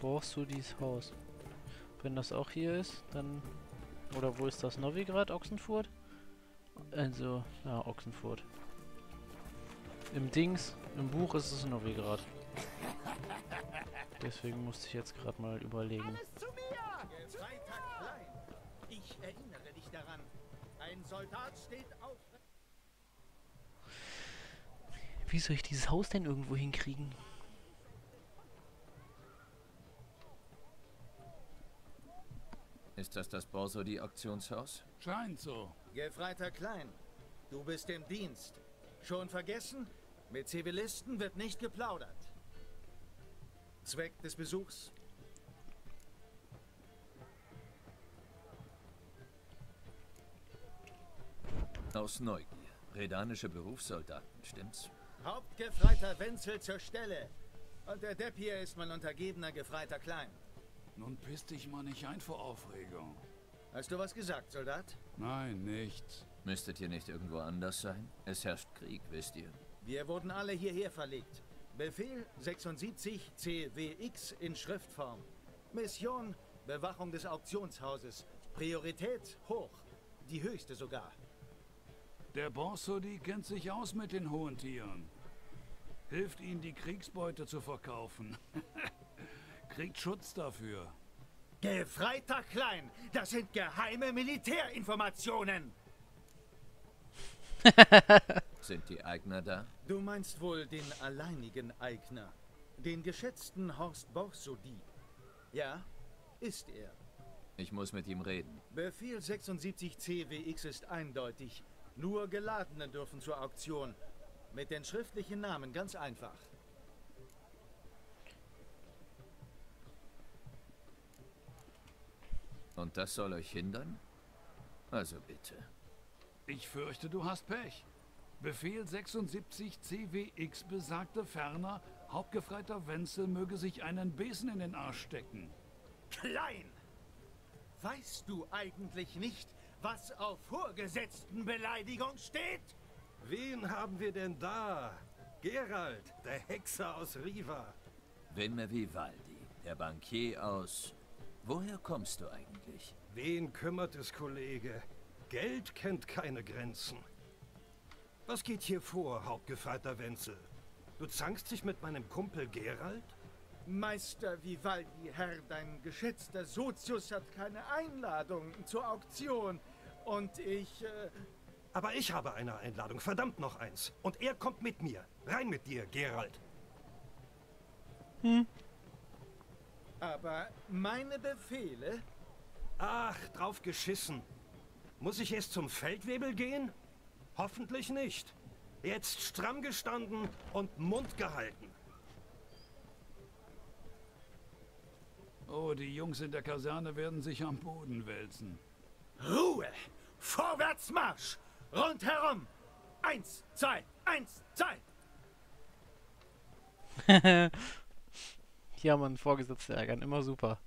Borsudis Haus. Wenn das auch hier ist, dann... Oder wo ist das? Novigrad? Ochsenfurt? Also, ja, Ochsenfurt. Im Dings, im Buch ist es Novigrad. Deswegen musste ich jetzt gerade mal überlegen. Ich erinnere dich daran. Ein Soldat steht auf. Wie soll ich dieses Haus denn irgendwo hinkriegen? Ist das das Borsodi-Auktionshaus? Scheint so. Gefreiter Klein, du bist im Dienst. Schon vergessen? Mit Zivilisten wird nicht geplaudert. Zweck des Besuchs? Aus Neugier. Redanische Berufssoldaten, stimmt's? Hauptgefreiter Wenzel zur Stelle. Und der Depp hier ist mein Untergebener Gefreiter Klein. Nun piss dich mal nicht ein vor Aufregung. Hast du was gesagt, Soldat? Nein, nichts. Müsstet ihr nicht irgendwo anders sein? Es herrscht Krieg, wisst ihr. Wir wurden alle hierher verlegt. Befehl 76 CWX in Schriftform. Mission Bewachung des Auktionshauses. Priorität hoch. Die höchste sogar. Der Borsodi kennt sich aus mit den hohen Tieren. Hilft ihnen, die Kriegsbeute zu verkaufen. Kriegt Schutz dafür. Gefreiter Klein, das sind geheime Militärinformationen. Sind die Eigner da? Du meinst wohl den alleinigen Eigner, den geschätzten Horst Borsodi. Ja, ist er. Ich muss mit ihm reden. Befehl 76 CWX ist eindeutig. Nur Geladene dürfen zur Auktion. Mit den schriftlichen Namen ganz einfach. Und das soll euch hindern? Also bitte. Ich fürchte, du hast Pech. Befehl 76 CWX besagte ferner, Hauptgefreiter Wenzel möge sich einen Besen in den Arsch stecken. Klein! Weißt du eigentlich nicht, was auf Vorgesetztenbeleidigung steht? Wen haben wir denn da? Gerald, der Hexer aus Riva. Vinme Vivaldi, der Bankier aus... Woher kommst du eigentlich? Wen kümmert es, Kollege? Geld kennt keine Grenzen. Was geht hier vor, Hauptgefreiter Wenzel? Du zankst dich mit meinem Kumpel Gerald? Meister Vivaldi, Herr, dein geschätzter Sozius hat keine Einladung zur Auktion. Und ich... Äh, Aber ich habe eine Einladung, verdammt noch eins. Und er kommt mit mir. Rein mit dir, Gerald. Aber meine Befehle... Ach, drauf geschissen. Muss ich erst zum Feldwebel gehen? Hoffentlich nicht. Jetzt stramm gestanden und Mund gehalten. Oh, die Jungs in der Kaserne werden sich am Boden wälzen. Ruhe! Vorwärts Marsch! Rundherum! Eins, zwei, eins, zwei! Ja, man, Vorgesetzte ärgern, immer super.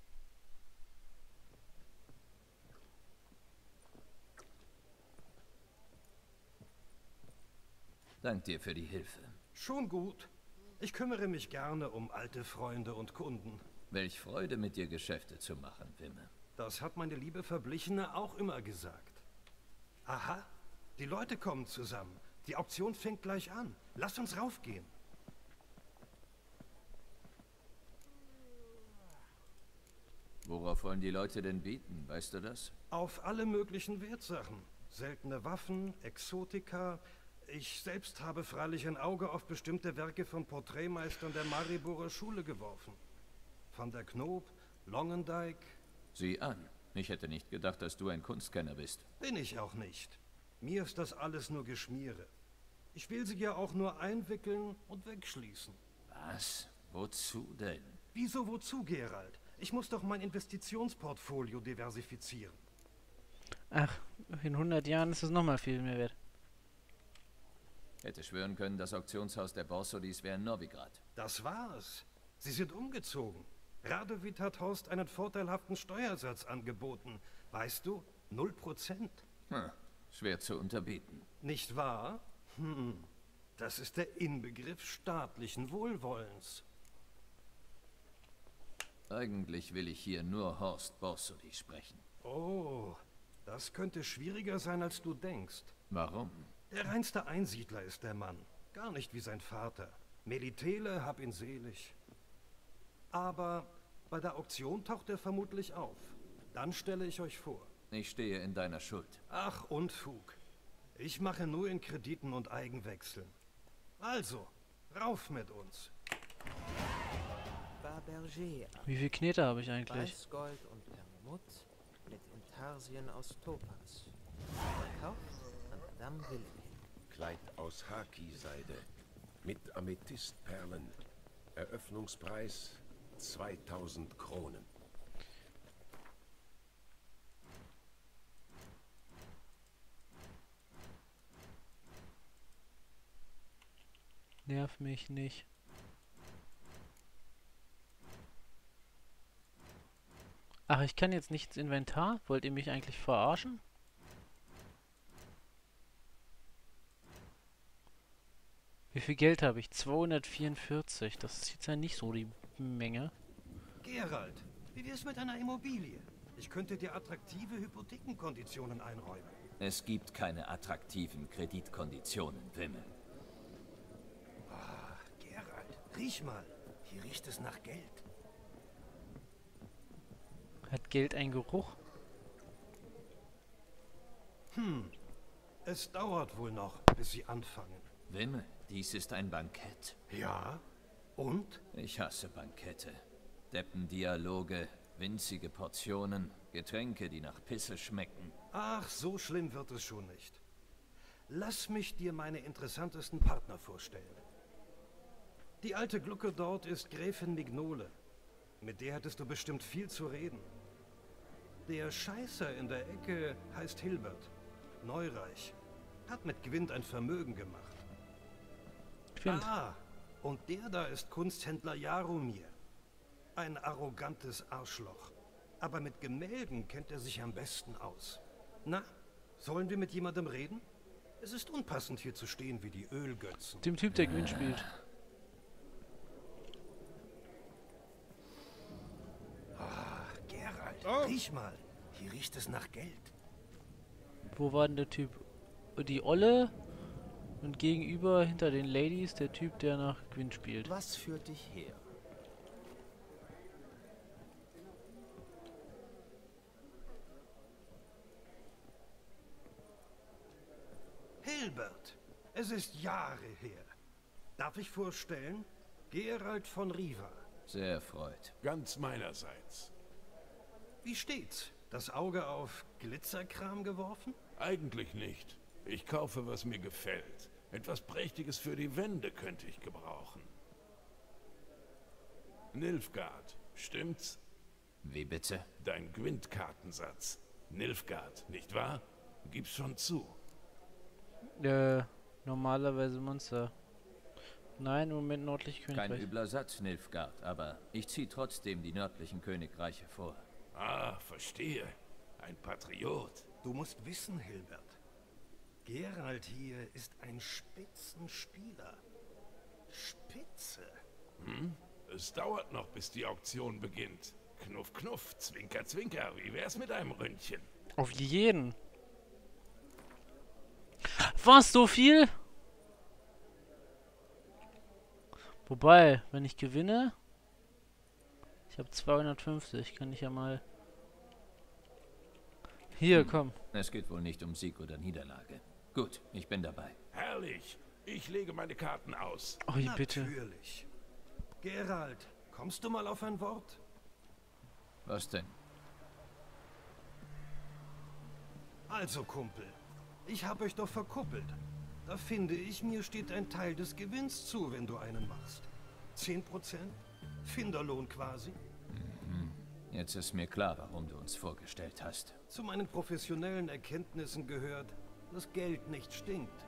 Dank dir für die Hilfe. Schon gut. Ich kümmere mich gerne um alte Freunde und Kunden. Welch Freude, mit dir Geschäfte zu machen, Wimme. Das hat meine liebe Verblichene auch immer gesagt. Aha, die Leute kommen zusammen. Die Auktion fängt gleich an. Lass uns raufgehen. Worauf wollen die Leute denn bieten, weißt du das? Auf alle möglichen Wertsachen. Seltene Waffen, Exotika. Ich selbst habe freilich ein Auge auf bestimmte Werke von Porträtmeistern der Mariborer Schule geworfen. Van der Knoop, Longendijk. Sieh an. Ich hätte nicht gedacht, dass du ein Kunstkenner bist. Bin ich auch nicht. Mir ist das alles nur Geschmiere. Ich will sie ja auch nur einwickeln und wegschließen. Was? Wozu denn? Wieso wozu, Gerald? Ich muss doch mein Investitionsportfolio diversifizieren. Ach, in 100 Jahren ist es nochmal viel mehr wert. Hätte schwören können, das Auktionshaus der Borsodis wäre in Novigrad. Das war's. Sie sind umgezogen. Radovid hat Horst einen vorteilhaften Steuersatz angeboten. Weißt du, null Prozent. Hm, schwer zu unterbieten. Nicht wahr? Hm. Das ist der Inbegriff staatlichen Wohlwollens. Eigentlich will ich hier nur Horst Borsody sprechen. Oh, das könnte schwieriger sein, als du denkst. Warum? Der reinste Einsiedler ist der Mann. Gar nicht wie sein Vater. Melitele, hab ihn selig. Aber bei der Auktion taucht er vermutlich auf. Dann stelle ich euch vor. Ich stehe in deiner Schuld. Ach, Unfug. Ich mache nur in Krediten und Eigenwechseln. Also, rauf mit uns. Wie viel Knete habe ich eigentlich? Weißgold und Perlmutt mit Intarsien aus Topaz. Verkauft an Madame Wilhelm. Kleid aus Haki-Seide mit Amethystperlen. Eröffnungspreis 2000 Kronen. Nerv mich nicht. Ach, ich kann jetzt nicht ins Inventar? Wollt ihr mich eigentlich verarschen? Wie viel Geld habe ich? 244. Das ist jetzt ja nicht so die Menge. Gerald, wie wär's mit einer Immobilie? Ich könnte dir attraktive Hypothekenkonditionen einräumen. Es gibt keine attraktiven Kreditkonditionen, Wimmel. Ah, Gerald, riech mal. Hier riecht es nach Geld. Hat Geld einen Geruch? Hm, es dauert wohl noch, bis sie anfangen. Wimmel, dies ist ein Bankett. Ja? Und? Ich hasse Bankette. Deppendialoge, winzige Portionen, Getränke, die nach Pisse schmecken. Ach, so schlimm wird es schon nicht. Lass mich dir meine interessantesten Partner vorstellen. Die alte Glucke dort ist Gräfin Mignole. Mit der hättest du bestimmt viel zu reden. Der Scheißer in der Ecke heißt Hilbert. Neureich. Hat mit Gwint ein Vermögen gemacht. Quint. Ah, und der da ist Kunsthändler Jaromir. Ein arrogantes Arschloch. Aber mit Gemälden kennt er sich am besten aus. Na, sollen wir mit jemandem reden? Es ist unpassend, hier zu stehen wie die Ölgötzen. Dem Typ, der Gwyn spielt. Gerald, riech mal. Hier riecht es nach Geld. Wo war denn der Typ? Die Olle und gegenüber hinter den Ladies der Typ, der nach Gwyn spielt. Was führt dich her? Hilbert, es ist Jahre her. Darf ich vorstellen? Gerald von Riva. Sehr erfreut. Ganz meinerseits. Wie steht's? Das Auge auf Glitzerkram geworfen? Eigentlich nicht. Ich kaufe, was mir gefällt. Etwas Prächtiges für die Wände könnte ich gebrauchen. Nilfgaard, stimmt's? Wie bitte? Dein Gwent-Kartensatz. Nilfgaard, nicht wahr? Gib's schon zu. Äh, normalerweise Monster. Nein, im Moment nördlich Kein Königreich. übler Satz, Nilfgaard, aber ich ziehe trotzdem die nördlichen Königreiche vor. Ah, verstehe. Ein Patriot. Du musst wissen, Hilbert. Gerald hier ist ein Spitzenspieler. Spitze. Es dauert noch, bis die Auktion beginnt. Knuff, knuff, zwinker, zwinker. Wie wär's mit einem Ründchen? Auf jeden. Was, so viel? Wobei, wenn ich gewinne... Ich habe 250, kann ich ja mal... Hier, komm. Es geht wohl nicht um Sieg oder Niederlage. Gut, ich bin dabei. Herrlich. Ich lege meine Karten aus. Oh, bitte. Natürlich. Gerald, kommst du mal auf ein Wort? Was denn? Also, Kumpel, ich habe euch doch verkuppelt. Da finde ich, mir steht ein Teil des Gewinns zu, wenn du einen machst. Zehn Prozent? Finderlohn quasi. Jetzt ist mir klar, warum du uns vorgestellt hast. Zu meinen professionellen Erkenntnissen gehört, dass Geld nicht stinkt.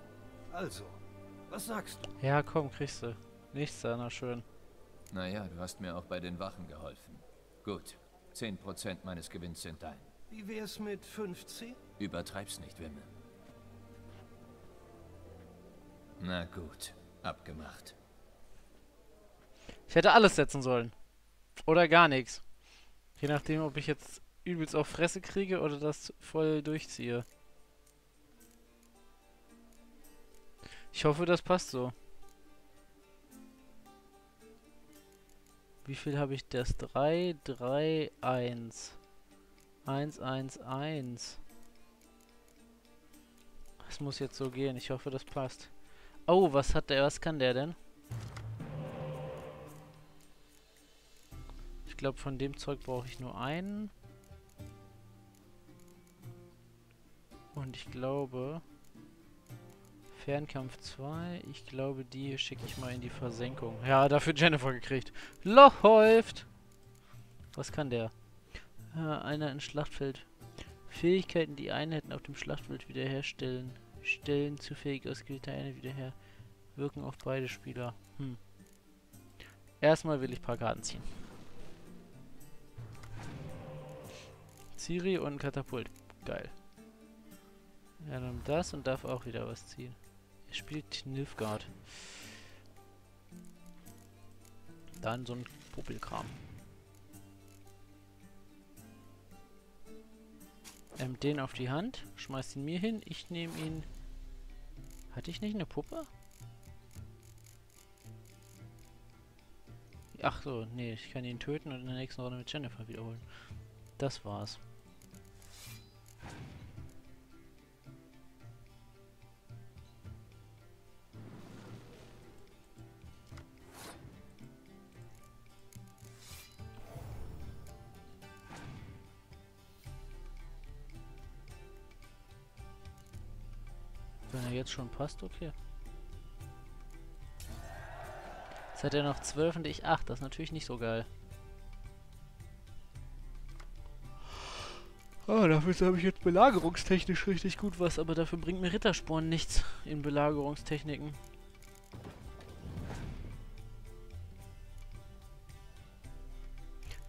Also, was sagst du? Ja, komm, kriegst du. Nichts da, na schön. Naja, du hast mir auch bei den Wachen geholfen. Gut, 10% meines Gewinns sind dein. Wie wär's mit 15? Übertreib's nicht, Wimmel. Na gut, abgemacht. Ich hätte alles setzen sollen. Oder gar nichts. Je nachdem, ob ich jetzt übelst auf Fresse kriege oder das voll durchziehe. Ich hoffe, das passt so. Wie viel habe ich das? 3, 3, 1. 1, 1, 1. Das muss jetzt so gehen. Ich hoffe, das passt. Oh, was hat der? Was kann der denn? Glaube, von dem Zeug brauche ich nur einen. Und ich glaube... Fernkampf 2. Ich glaube, die schicke ich mal in die Versenkung. Ja, dafür Jennifer gekriegt. Läuft! Was kann der? Äh, einer in Schlachtfeld. Fähigkeiten, die Einheiten auf dem Schlachtfeld wiederherstellen. Stellen zu fähig ausgewählte Einheit wieder her. Wirken auf beide Spieler. Hm. Erstmal will ich ein paar Karten ziehen. Ciri und Katapult. Geil. Er nimmt das und darf auch wieder was ziehen. Er spielt Nilfgaard. Dann so ein Popelkram. Ähm, den auf die Hand. Schmeißt ihn mir hin. Ich nehme ihn... Hatte ich nicht eine Puppe? Ach so, nee, ich kann ihn töten und in der nächsten Runde mit Jennifer wiederholen. Das war's. Jetzt schon passt, okay. Jetzt hat er noch 12 und ich 8. Das ist natürlich nicht so geil. Ah, dafür habe ich jetzt belagerungstechnisch richtig gut was, aber dafür bringt mir Rittersporn nichts in Belagerungstechniken.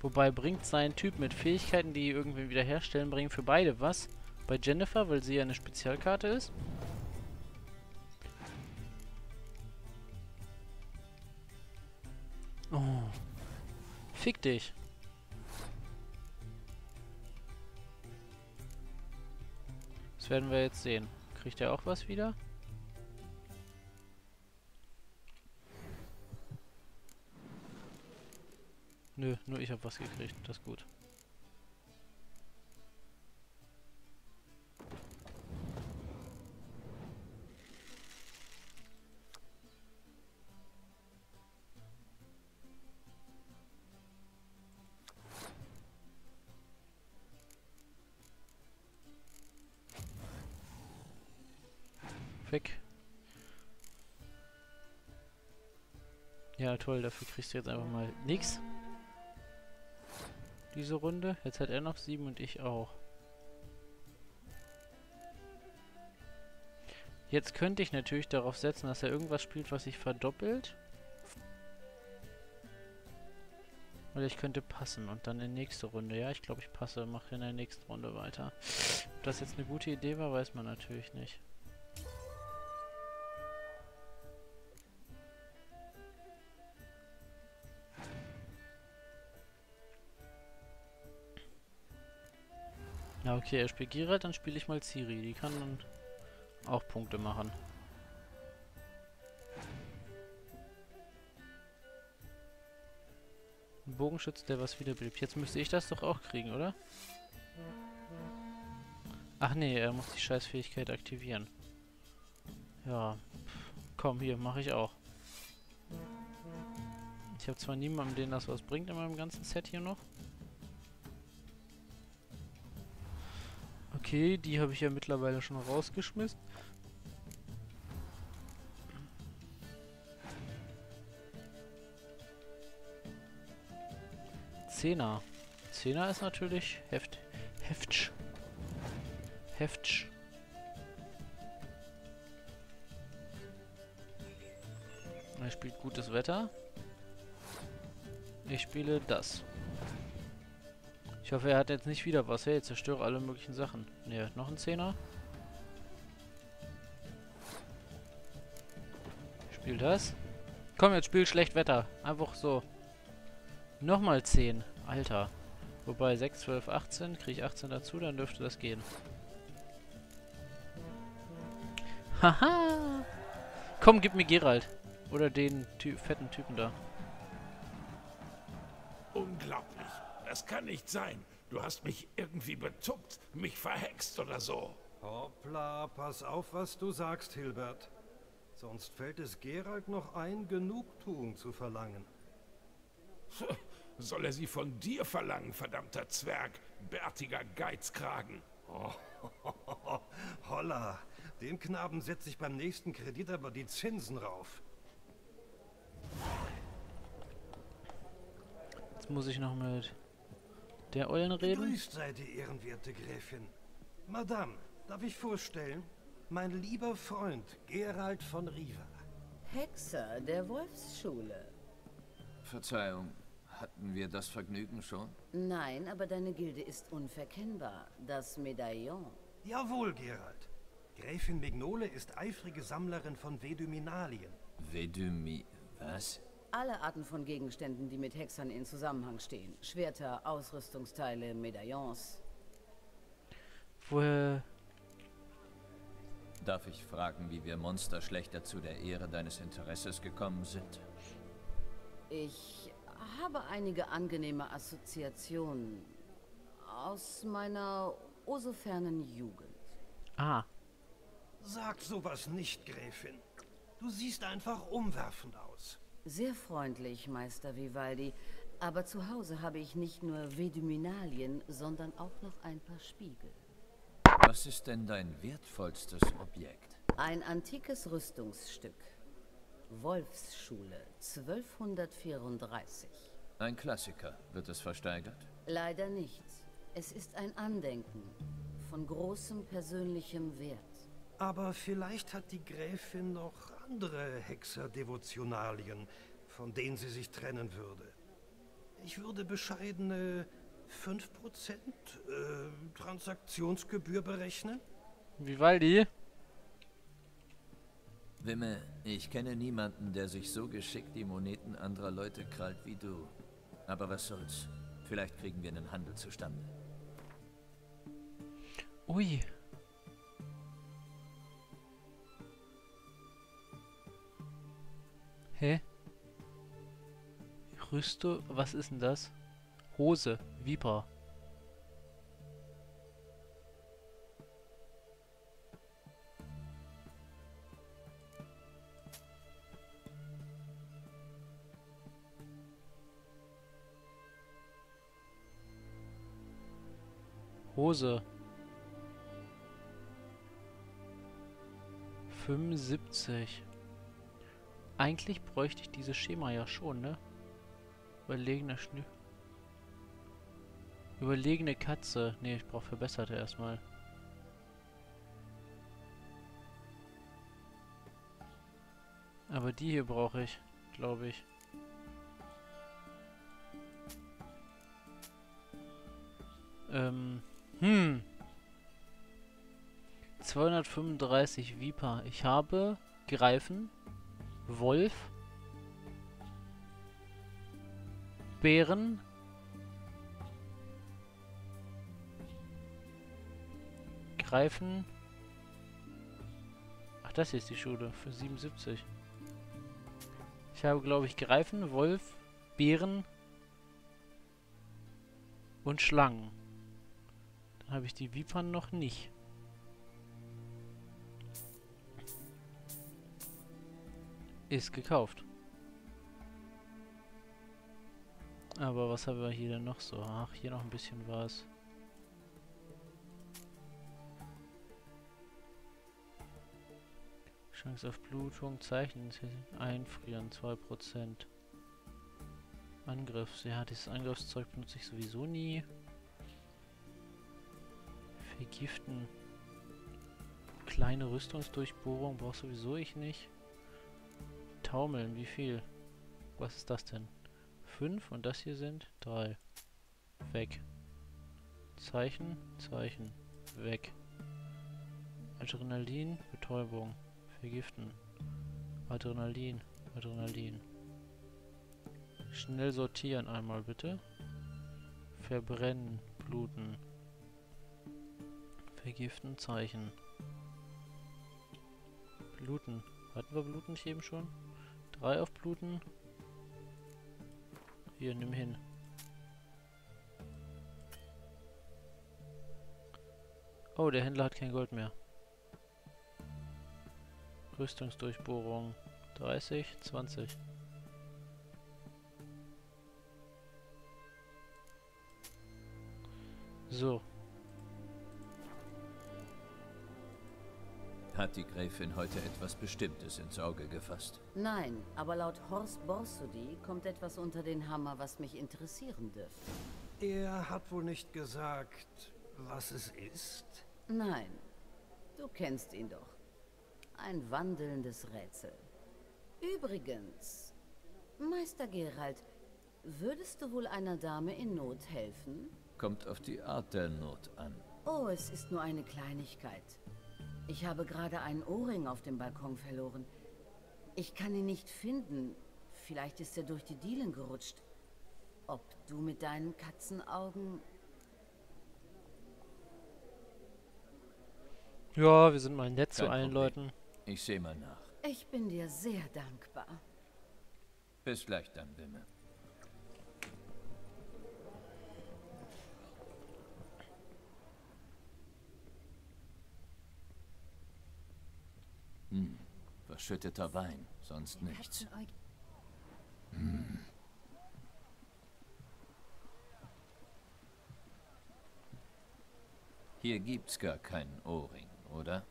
Wobei bringt sein Typ mit Fähigkeiten, die irgendwie wiederherstellen, bringen für beide was. Bei Jennifer, weil sie ja eine Spezialkarte ist. Fick dich. Das werden wir jetzt sehen. Kriegt er auch was wieder? Nö, nur ich habe was gekriegt. Das ist gut. Toll, dafür kriegst du jetzt einfach mal nix. Diese Runde. Jetzt hat er noch sieben und ich auch. Jetzt könnte ich natürlich darauf setzen, dass er irgendwas spielt, was sich verdoppelt. Oder ich könnte passen und dann in nächste Runde. Ja, ich glaube, ich passe, mache in der nächsten Runde weiter. Ob das jetzt eine gute Idee war, weiß man natürlich nicht. Okay, er spielt Gira, dann spiele ich mal Ciri. Die kann dann auch Punkte machen. Ein Bogenschütz, der was wiederbelebt. Jetzt müsste ich das doch auch kriegen, oder? Ach nee, er muss die Scheißfähigkeit aktivieren. Ja. Komm, hier, mache ich auch. Ich habe zwar niemanden, den das was bringt in meinem ganzen Set hier noch. Okay, die habe ich ja mittlerweile schon rausgeschmissen. Zehner. Zehner ist natürlich heft. Heftsch. Heftsch. Er spielt gutes Wetter. Ich spiele das. Ich hoffe, er hat jetzt nicht wieder was. Hey, zerstöre alle möglichen Sachen. Ne, noch ein Zehner. Spiel das. Komm, jetzt spiel schlecht Wetter. Einfach so. Nochmal 10. Alter. Wobei 6, 12, 18, kriege ich 18 dazu, dann dürfte das gehen. Haha! Komm, gib mir Gerald. Oder den Ty fetten Typen da. Das kann nicht sein. Du hast mich irgendwie betuppt, mich verhext oder so. Hoppla, pass auf, was du sagst, Hilbert. Sonst fällt es Gerald noch ein, Genugtuung zu verlangen. Soll er sie von dir verlangen, verdammter Zwerg, bärtiger Geizkragen? Oh, holla, dem Knaben setze ich beim nächsten Kredit aber die Zinsen rauf. Jetzt muss ich noch mit der Eulen reden. Grüßt seid ihr, ehrenwerte Gräfin. Madame, darf ich vorstellen? Mein lieber Freund, Gerald von Riva. Hexer der Wolfsschule. Verzeihung, hatten wir das Vergnügen schon? Nein, aber deine Gilde ist unverkennbar. Das Medaillon. Jawohl, Gerald. Gräfin Mignole ist eifrige Sammlerin von Veduminalien. Vedumi... was? Alle Arten von Gegenständen, die mit Hexern in Zusammenhang stehen. Schwerter, Ausrüstungsteile, Medaillons. Woher... Darf ich fragen, wie wir Monsterschlechter zu der Ehre deines Interesses gekommen sind? Ich habe einige angenehme Assoziationen aus meiner oh so fernen Jugend. Ah, Sag sowas nicht, Gräfin. Du siehst einfach umwerfend aus. Sehr freundlich, Meister Vivaldi. Aber zu Hause habe ich nicht nur Veduminalien, sondern auch noch ein paar Spiegel. Was ist denn dein wertvollstes Objekt? Ein antikes Rüstungsstück. Wolfsschule, 1234. Ein Klassiker. Wird es versteigert? Leider nicht. Es ist ein Andenken von großem persönlichem Wert. Aber vielleicht hat die Gräfin noch andere Hexerdevotionalien, von denen sie sich trennen würde. Ich würde bescheidene 5% äh, Transaktionsgebühr berechnen. Vivaldi? Wimme, ich kenne niemanden, der sich so geschickt die Moneten anderer Leute krallt wie du. Aber was soll's? Vielleicht kriegen wir einen Handel zustande. Ui. Hä? Rüsto, was ist denn das? Hose, Viper. Hose. 75. Eigentlich bräuchte ich dieses Schema ja schon, ne? Überlegener Schnü... Überlegene Katze. Ne, ich brauche verbesserte erstmal. Aber die hier brauche ich, glaube ich. Ähm, hm. 235 Viper. Ich habe Greifen, Wolf, Bären, Greifen. Ach, das hier ist die Schule für 77. Ich habe, glaube ich, Greifen, Wolf, Bären und Schlangen. Dann habe ich die Vipern noch nicht. Ist gekauft. Aber was haben wir hier denn noch so? Ach, hier noch ein bisschen was. Chance auf Blutung, Zeichen, einfrieren, 2%. Angriff, ja, dieses Angriffszeug benutze ich sowieso nie. Vergiften. Kleine Rüstungsdurchbohrung braucht sowieso ich nicht. Taumeln, wie viel? Was ist das denn? Fünf und das hier sind drei. Weg. Zeichen, Zeichen. Weg. Adrenalin, Betäubung. Vergiften. Adrenalin, Adrenalin. Schnell sortieren einmal bitte. Verbrennen. Bluten. Vergiften. Zeichen. Bluten. Hatten wir Bluten nicht eben schon? Drei auf Bluten. Hier, nimm hin. Oh, der Händler hat kein Gold mehr. Rüstungsdurchbohrung. 30, 20. So. Hat die Gräfin heute etwas Bestimmtes ins Auge gefasst? Nein, aber laut Horst Borsody kommt etwas unter den Hammer, was mich interessieren dürfte. Er hat wohl nicht gesagt, was es ist? Nein, du kennst ihn doch. Ein wandelndes Rätsel. Übrigens, Meister Gerald, würdest du wohl einer Dame in Not helfen? Kommt auf die Art der Not an. Oh, es ist nur eine Kleinigkeit. Ich habe gerade einen Ohrring auf dem Balkon verloren. Ich kann ihn nicht finden. Vielleicht ist er durch die Dielen gerutscht. Ob du mit deinen Katzenaugen... Ja, wir sind mal nett zu Kein allen Problem. Leuten. Ich sehe mal nach. Ich bin dir sehr dankbar. Bis gleich dann, Wimme. Hm, verschütteter Wein, sonst nichts. Hm. Hier gibt's gar keinen Ohrring, oder?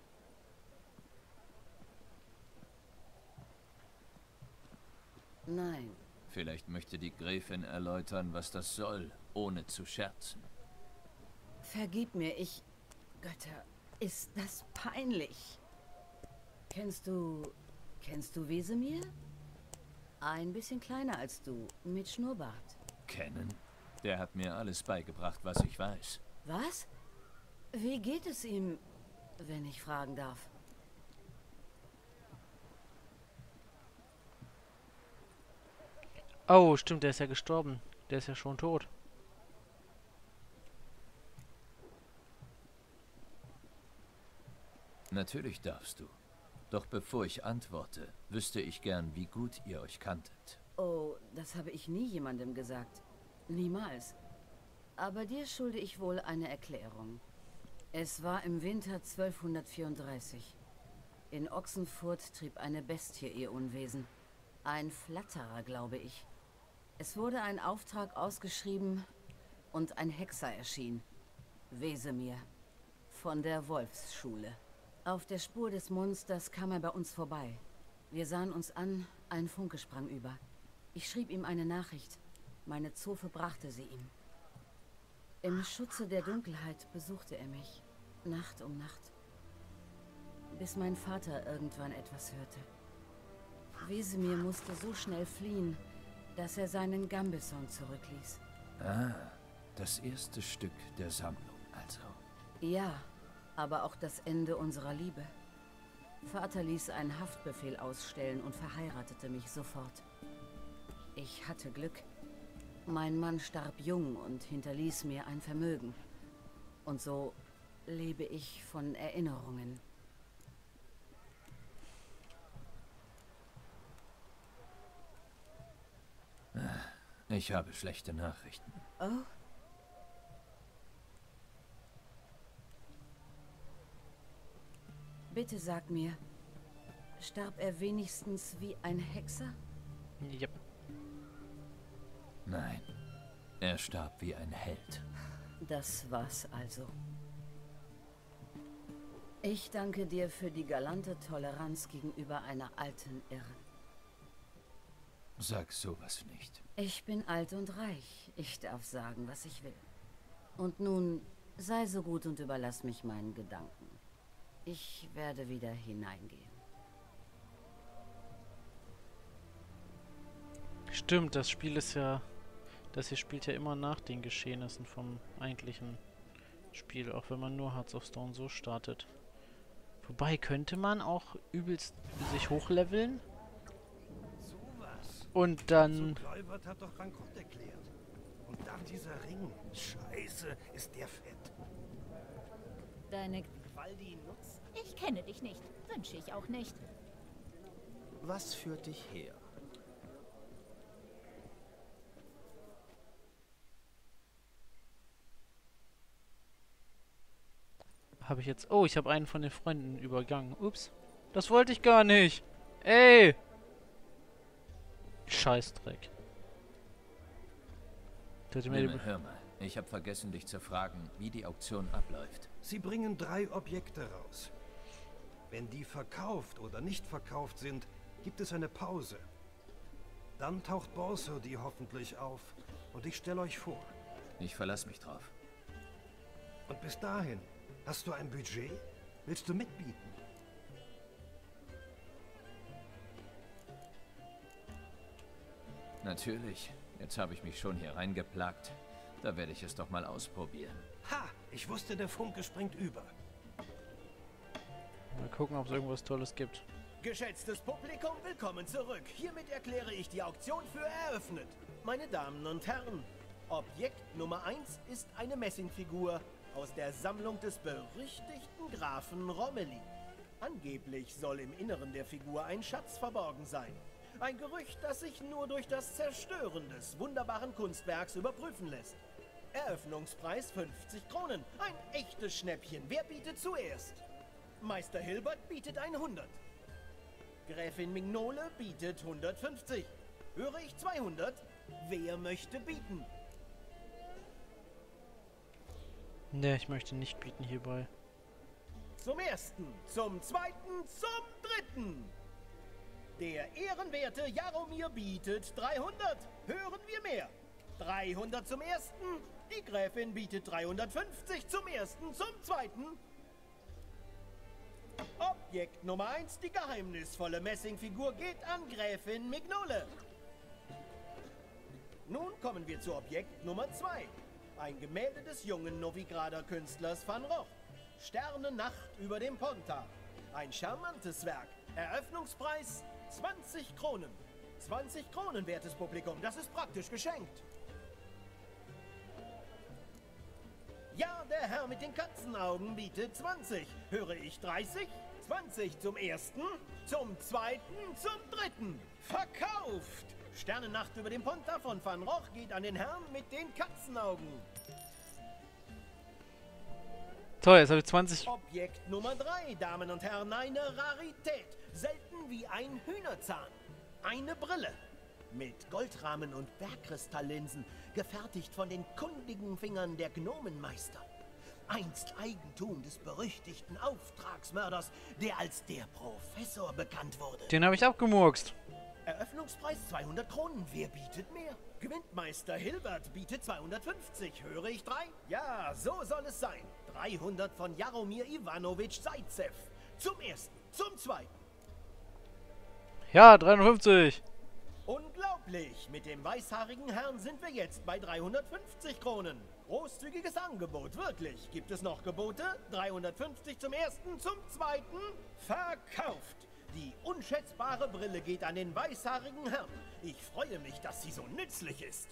Nein, Vielleicht möchte die Gräfin erläutern, was das soll, ohne zu scherzen. vergib mir, ich... Götter, ist das peinlich. Kennst du... Kennst du Wesemir? Ein bisschen kleiner als du, mit Schnurrbart. Kennen? Der hat mir alles beigebracht, was ich weiß. Was? Wie geht es ihm, wenn ich fragen darf? Oh, stimmt, der ist ja gestorben. Der ist ja schon tot. Natürlich darfst du. Doch bevor ich antworte, wüsste ich gern, wie gut ihr euch kanntet. Oh, das habe ich nie jemandem gesagt. Niemals. Aber dir schulde ich wohl eine Erklärung. Es war im Winter 1234. In Ochsenfurt trieb eine Bestie ihr Unwesen. Ein Flatterer, glaube ich. Es wurde ein Auftrag ausgeschrieben und ein Hexer erschien. Wesemir. Von der Wolfsschule. Auf der Spur des Monsters kam er bei uns vorbei. Wir sahen uns an, ein Funke sprang über. Ich schrieb ihm eine Nachricht. Meine Zofe brachte sie ihm. Im Schutze der Dunkelheit besuchte er mich, Nacht um Nacht. Bis mein Vater irgendwann etwas hörte. Wesemir musste so schnell fliehen, dass er seinen Gambison zurückließ. Ah, das erste Stück der Sammlung also. Ja, aber auch das Ende unserer Liebe. Vater ließ einen Haftbefehl ausstellen und verheiratete mich sofort. Ich hatte Glück. Mein Mann starb jung und hinterließ mir ein Vermögen. Und so lebe ich von Erinnerungen. Ich habe schlechte Nachrichten. Oh? Bitte sag mir, starb er wenigstens wie ein Hexer? Yep. Nein, er starb wie ein Held. Das war's also. Ich danke dir für die galante Toleranz gegenüber einer alten Irren. Sag sowas nicht. Ich bin alt und reich. Ich darf sagen, was ich will. Und nun, sei so gut und überlass mich meinen Gedanken. Ich werde wieder hineingehen. Stimmt, das Spiel ist ja... Das hier spielt ja immer nach den Geschehnissen vom eigentlichen Spiel, auch wenn man nur Hearts of Stone so startet. Wobei, könnte man auch übelst sich hochleveln und dann... So Gläubert hat doch bankrott erklärt. Und dann dieser Ring. Scheiße, ist der fett. Deine... Waldi nutzt. Ich kenne dich nicht. Wünsche ich auch nicht. Was führt dich her? Habe ich jetzt... Oh, ich habe einen von den Freunden übergangen. Ups. Das wollte ich gar nicht. Ey! Scheißdreck. Der hätte mir die- Nimme, hör mal. Ich habe vergessen, dich zu fragen, wie die Auktion abläuft. Sie bringen drei Objekte raus. Wenn die verkauft oder nicht verkauft sind, gibt es eine Pause. Dann taucht Borso die hoffentlich auf und ich stelle euch vor. Ich verlasse mich drauf. Und bis dahin, hast du ein Budget? Willst du mitbieten? Natürlich. Jetzt habe ich mich schon hier reingeplagt. Da werde ich es doch mal ausprobieren. Ha! Ich wusste, der Funke springt über. Mal gucken, ob es irgendwas Tolles gibt. Geschätztes Publikum, willkommen zurück. Hiermit erkläre ich die Auktion für eröffnet. Meine Damen und Herren, Objekt Nummer 1 ist eine Messingfigur aus der Sammlung des berüchtigten Grafen Romilly. Angeblich soll im Inneren der Figur ein Schatz verborgen sein. Ein Gerücht, das sich nur durch das Zerstören des wunderbaren Kunstwerks überprüfen lässt. Eröffnungspreis 50 Kronen. Ein echtes Schnäppchen. Wer bietet zuerst? Meister Hilbert bietet 100. Gräfin Mignole bietet 150. Höre ich 200? Wer möchte bieten? Ne, ich möchte nicht bieten hierbei. Zum ersten, zum zweiten, zum dritten. Der ehrenwerte Jaromir bietet 300. Hören wir mehr. 300 zum ersten. Die Gräfin bietet 350 zum ersten, zum zweiten. Objekt Nummer 1, die geheimnisvolle Messingfigur geht an Gräfin Mignole. Nun kommen wir zu Objekt Nummer 2. Ein Gemälde des jungen Novigrader Künstlers Van Roch. Sternennacht über dem Ponta. Ein charmantes Werk. Eröffnungspreis 20 Kronen. 20 Kronen, wertes Publikum. Das ist praktisch geschenkt. Ja, der Herr mit den Katzenaugen bietet 20. Höre ich 30? 20 zum ersten, zum zweiten, zum dritten. Verkauft! Sternennacht über dem Ponta von Van Roch geht an den Herrn mit den Katzenaugen. Toll, jetzt habe ich 20. Objekt Nummer 3, Damen und Herren, eine Rarität. Selten wie ein Hühnerzahn. Eine Brille. Mit Goldrahmen und Bergkristalllinsen, gefertigt von den kundigen Fingern der Gnomenmeister. Einst Eigentum des berüchtigten Auftragsmörders, der als der Professor bekannt wurde. Den habe ich abgemurkst. Eröffnungspreis 200 Kronen. Wer bietet mehr? Gewinnt Meister Hilbert, bietet 250. Höre ich drei? Ja, so soll es sein. 300 von Jaromir Ivanovich Zaitsev. Zum ersten, zum zweiten. Ja, 350. Unglaublich! Mit dem weißhaarigen Herrn sind wir jetzt bei 350 Kronen. Großzügiges Angebot, wirklich. Gibt es noch Gebote? 350 zum ersten, zum zweiten. Verkauft! Die unschätzbare Brille geht an den weißhaarigen Herrn. Ich freue mich, dass sie so nützlich ist.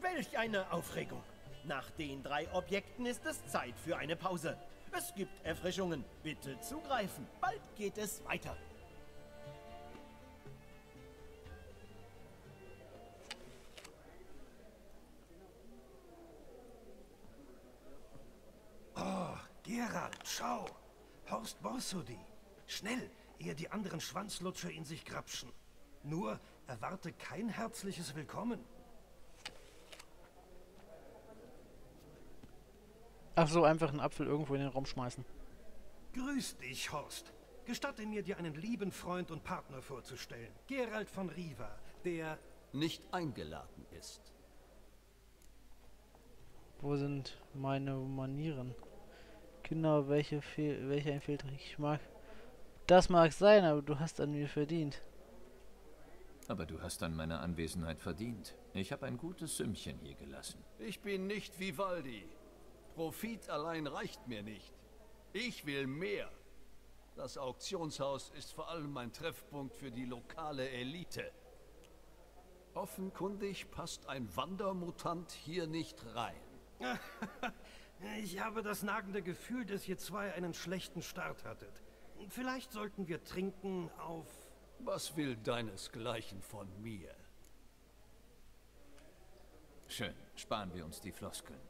Welch eine Aufregung! Nach den drei Objekten ist es Zeit für eine Pause. Es gibt Erfrischungen. Bitte zugreifen. Bald geht es weiter. Gerald, schau! Horst Borsodi! Schnell, ehe die anderen Schwanzlutscher in sich grapschen. Nur erwarte kein herzliches Willkommen. Ach so, einfach einen Apfel irgendwo in den Raum schmeißen. Grüß dich, Horst. Gestatte mir, dir einen lieben Freund und Partner vorzustellen. Gerald von Riva, der... nicht eingeladen ist. Wo sind meine Manieren? Genau, welche, fehl welche ein Fehltritt ich mag. Das mag sein, aber du hast an mir verdient. Aber du hast an meiner Anwesenheit verdient. Ich habe ein gutes Sümmchen hier gelassen. Ich bin nicht Vivaldi. Profit allein reicht mir nicht. Ich will mehr. Das Auktionshaus ist vor allem ein Treffpunkt für die lokale Elite. Offenkundig passt ein Wandermutant hier nicht rein. Ich habe das nagende Gefühl, dass ihr zwei einen schlechten Start hattet. Vielleicht sollten wir trinken auf... Was will deinesgleichen von mir? Schön, sparen wir uns die Floskeln.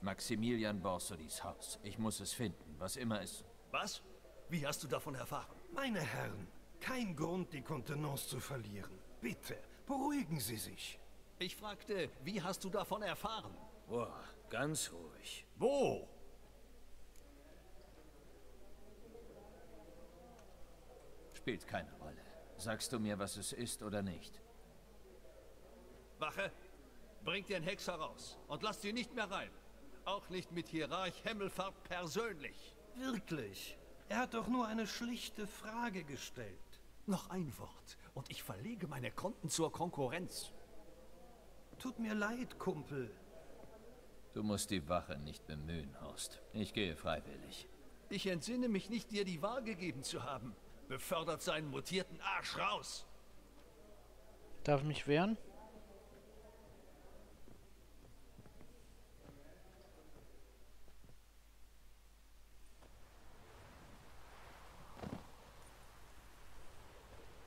Maximilian Borsodis Haus. Ich muss es finden, was immer es... Was? Wie hast du davon erfahren? Meine Herren, kein Grund, die Kontenance zu verlieren. Bitte, beruhigen Sie sich. Ich fragte, wie hast du davon erfahren? Boah, ganz ruhig. Wo? Spielt keine Rolle. Sagst du mir, was es ist oder nicht? Wache, bringt den Hexer raus und lasst ihn nicht mehr rein. Auch nicht mit Hierarch Hemmelfahrt persönlich. Wirklich? Er hat doch nur eine schlichte Frage gestellt. Noch ein Wort und ich verlege meine Konten zur Konkurrenz. Tut mir leid, Kumpel. Du musst die Wache nicht bemühen, Horst. Ich gehe freiwillig. Ich entsinne mich nicht, dir die Wahl gegeben zu haben. Befördert seinen mutierten Arsch raus. Darf ich mich wehren?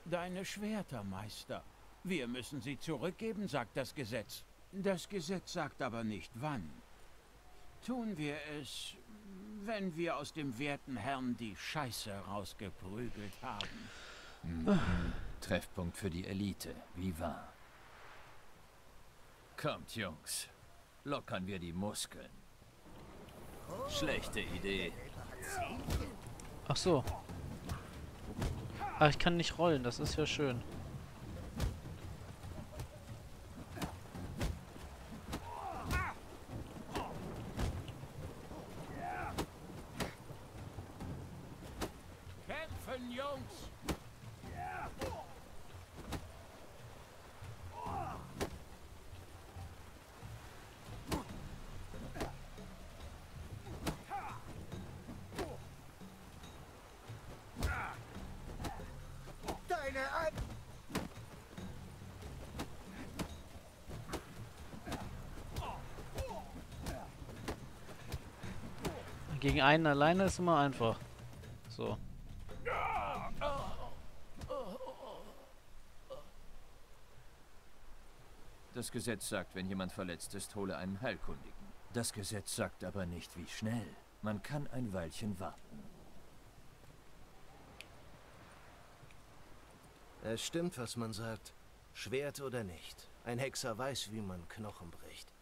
Deine Schwerter, Meister. Wir müssen sie zurückgeben, sagt das Gesetz. Das Gesetz sagt aber nicht wann. Tun wir es, wenn wir aus dem werten Herrn die Scheiße rausgeprügelt haben. Mhm. Treffpunkt für die Elite, wie wahr. Kommt, Jungs. Lockern wir die Muskeln. Schlechte Idee. Ach so. Ach, ich kann nicht rollen, das ist ja schön. Kämpfen, Jungs! Deine An Gegen einen alleine ist immer einfach. So. Das Gesetz sagt, wenn jemand verletzt ist, hole einen Heilkundigen. Das Gesetz sagt aber nicht, wie schnell. Man kann ein Weilchen warten. Es stimmt, was man sagt. Schwert oder nicht. Ein Hexer weiß, wie man Knochen bricht.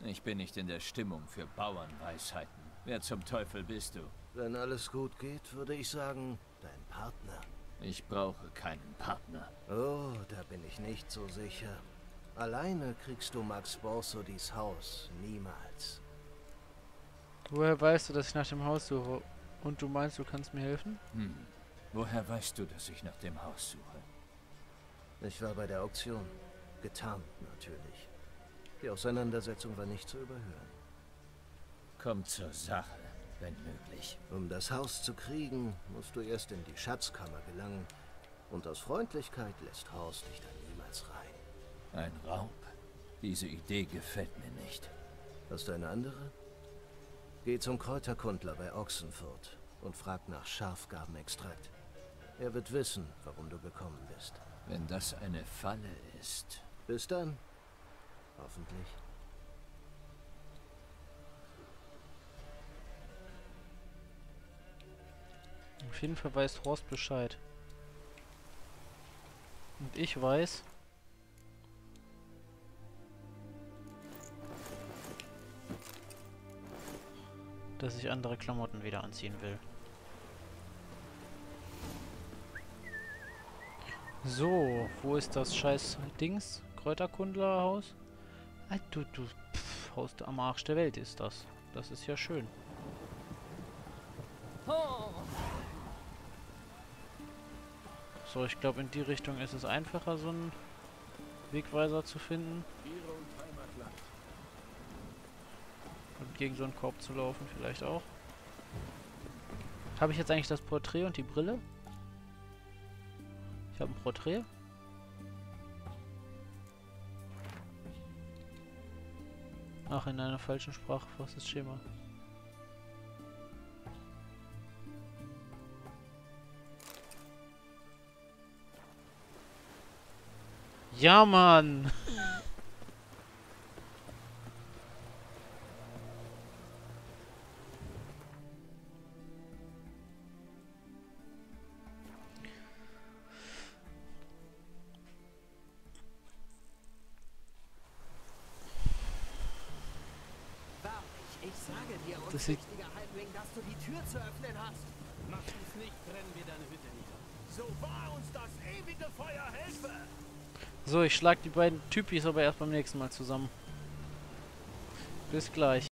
Ich bin nicht in der Stimmung für Bauernweisheiten. Wer zum Teufel bist du? Wenn alles gut geht, würde ich sagen, dein Partner. Ich brauche keinen Partner. Oh, da bin ich nicht so sicher. Alleine kriegst du Max Borsodis Haus niemals. Woher weißt du, dass ich nach dem Haus suche? Und du meinst, du kannst mir helfen? Hm. Woher weißt du, dass ich nach dem Haus suche? Ich war bei der Auktion. Getarnt natürlich. Die Auseinandersetzung war nicht zu überhören. Komm zur Sache, wenn möglich. Um das Haus zu kriegen, musst du erst in die Schatzkammer gelangen. Und aus Freundlichkeit lässt Horst dich dann niemals rein. Ein Raub? Diese Idee gefällt mir nicht. Hast du eine andere? Geh zum Kräuterkundler bei Ochsenfurt und frag nach Schafgarbenextrakt. Er wird wissen, warum du gekommen bist. Wenn das eine Falle ist. Bis dann. Hoffentlich. Auf jeden Fall weiß Horst Bescheid. Und ich weiß... dass ich andere Klamotten wieder anziehen will. So, wo ist das scheiß Dings? Kräuterkundlerhaus? Ah, du, du, pff, Haus am Arsch der Welt ist das. Das ist ja schön. So, ich glaube, in die Richtung ist es einfacher, so einen Wegweiser zu finden. Und gegen so einen Korb zu laufen vielleicht auch. Habe ich jetzt eigentlich das Porträt und die Brille? Ich habe ein Porträt. Ach, in einer falschen Sprache, was ist Schema? Ja, Mann! So, ich schlag die beiden Typis aber erst beim nächsten Mal zusammen. Bis gleich.